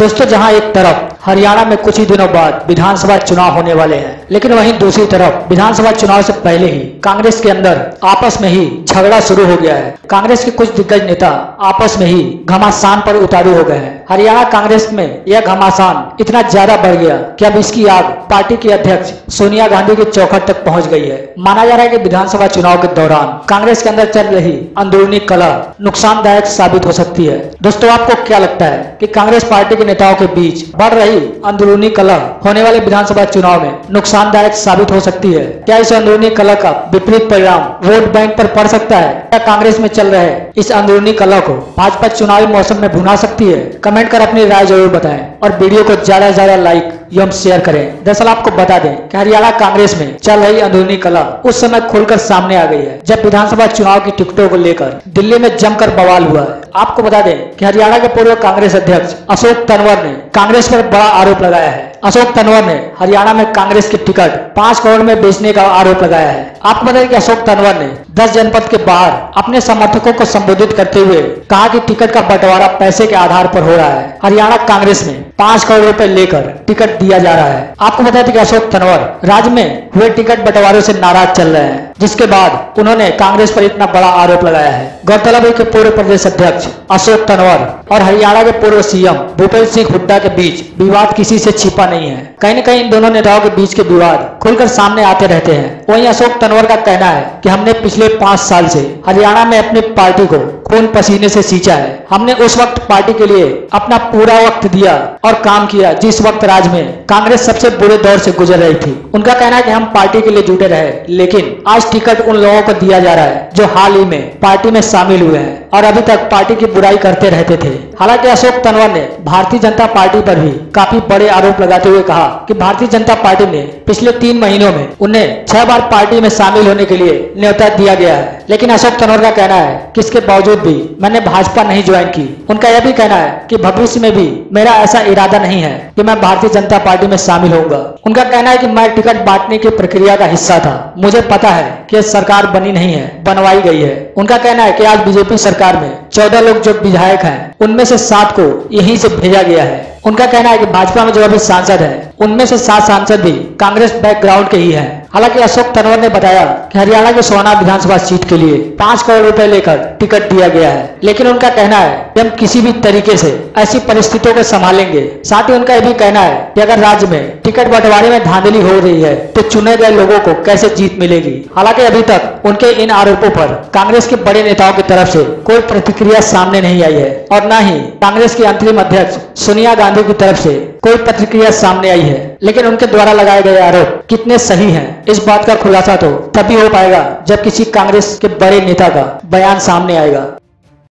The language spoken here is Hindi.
दोस्तों, जहाँ एक तरफ़ हरियाणा में कुछ ही दिनों बाद विधानसभा चुनाव होने वाले हैं, लेकिन वहीं दूसरी तरफ़ विधानसभा चुनाव से पहले ही कांग्रेस के अंदर आपस में ही झगड़ा शुरू हो गया है। कांग्रेस के कुछ दिग्गज नेता आपस में ही घमासान पर उतारू हो गए हैं। हरियाणा कांग्रेस में यह घमासान इतना ज़्यादा बढ़ गया कि अब इसकी आग पार्टी की अध्यक्ष सोनिया गांधी के चौखट तक पहुँच गई है। माना जा रहा है कि विधानसभा चुनाव के दौरान कांग्रेस के अंदर चल रही अंदरूनी कला नुकसानदायक साबित हो सकती है। दोस्तों, आपको क्या लगता है कि कांग्रेस पार्टी के नेताओं के बीच बढ़ रही अंदरूनी कला होने वाले विधानसभा चुनाव में नुकसानदायक साबित हो सकती है? क्या इस अंदरूनी कला का विपरीत परिणाम वोट बैंक पर पड़ सकता है, क्या कांग्रेस में चल रहे इस अंदरूनी कला को भाजपा चुनावी मौसम में भुना सकती है? कमेंट कर अपनी राय ज़रूर बताएँ और वीडियो को ज़्यादा से ज़्यादा लाइक एवं शेयर करें। दरअसल आपको बता दें कि हरियाणा कांग्रेस में चल रही अंदरूनी कला उस समय खुलकर सामने आ गई है, जब विधानसभा चुनाव की टिकटों को लेकर दिल्ली में जमकर बवाल हुआ है। आपको बता दें कि हरियाणा के पूर्व कांग्रेस अध्यक्ष अशोक तनवर ने कांग्रेस पर बड़ा आरोप लगाया है। अशोक तनवर ने हरियाणा में कांग्रेस की टिकट पाँच करोड़ में बेचने का आरोप लगाया है। आपको बता दें कि अशोक तनवर ने दस जनपद के बाहर अपने समर्थकों को संबोधित करते हुए कहा कि टिकट का बंटवारा पैसे के आधार पर हो रहा है। हरियाणा कांग्रेस में पाँच करोड़ रुपए लेकर टिकट दिया जा रहा है। आपको बताया दें कि अशोक तनवर राज्य में हुए टिकट बंटवारों से नाराज़ चल रहे हैं। जिसके बाद उन्होंने कांग्रेस पर इतना बड़ा आरोप लगाया है। गौरतलब है कि पूर्व प्रदेश अध्यक्ष अशोक तनवर और हरियाणा के पूर्व सीएम भूपेन्द्र सिंह हुड्डा के बीच विवाद किसी से छिपा नहीं है। कहीं न कहीं इन दोनों नेताओं के बीच के विवाद खुलकर सामने आते रहते हैं। वहीं अशोक तनवर का कहना है कि हमने पिछले पाँच साल से हरियाणा में अपनी पार्टी को खून पसीने से सींचा है। हमने उस वक्त पार्टी के लिए अपना पूरा वक्त दिया और काम किया जिस वक्त राज्य में कांग्रेस सबसे बुरे दौर से गुजर रही थी। उनका कहना है कि हम पार्टी के लिए जुटे रहे, लेकिन आज टिकट उन लोगों को दिया जा रहा है जो हाल ही में पार्टी में शामिल हुए हैं और अभी तक पार्टी की बुराई करते रहते थे। हालाँकि अशोक तनवर ने भारतीय जनता पार्टी पर भी काफ़ी बड़े आरोप लगाते हुए कहा कि भारतीय जनता पार्टी ने पिछले तीन महीनों में उन्हें छह बार पार्टी में शामिल होने के लिए न्योता दिया गया है। लेकिन अशोक तनवर का कहना है कि इसके बावजूद भी मैंने भाजपा नहीं ज्वाइन की। उनका यह भी कहना है कि भविष्य में भी मेरा ऐसा इरादा नहीं है कि मैं भारतीय जनता पार्टी में शामिल होऊँगा। उनका कहना है कि मैं टिकट बांटने की प्रक्रिया का हिस्सा था। मुझे पता है कि सरकार बनी नहीं है, बनवाई गई है। उनका कहना है कि आज बीजेपी सरकार में चौदह लोग जो विधायक हैं, उनमें से सात को यहीं से भेजा गया है। उनका कहना है कि भाजपा में जो अभी सांसद है, उनमें से सात सांसद भी कांग्रेस बैकग्राउंड के ही हैं। हालाँकि अशोक तनवर ने बताया कि हरियाणा के सोना विधानसभा सीट के लिए पाँच करोड़ रुपए लेकर टिकट दिया गया है। लेकिन उनका कहना है कि हम किसी भी तरीके से ऐसी परिस्थितियों को संभालेंगे। साथ ही उनका यह भी कहना है कि अगर राज्य में टिकट बंटवारे में धांधली हो रही है तो चुने गए लोगों को कैसे जीत मिलेगी? हालाँकि अभी तक उनके इन आरोपों पर कांग्रेस के बड़े नेताओं की तरफ़ से कोई प्रतिक्रिया सामने नहीं आई है। और न ही कांग्रेस की अंतरिम अध्यक्ष सोनिया गांधी की तरफ़ से कोई प्रतिक्रिया सामने आई है, लेकिन उनके द्वारा लगाए गए आरोप कितने सही हैं, इस बात का खुलासा तो तभी हो पाएगा जब किसी कांग्रेस के बड़े नेता का बयान सामने आएगा।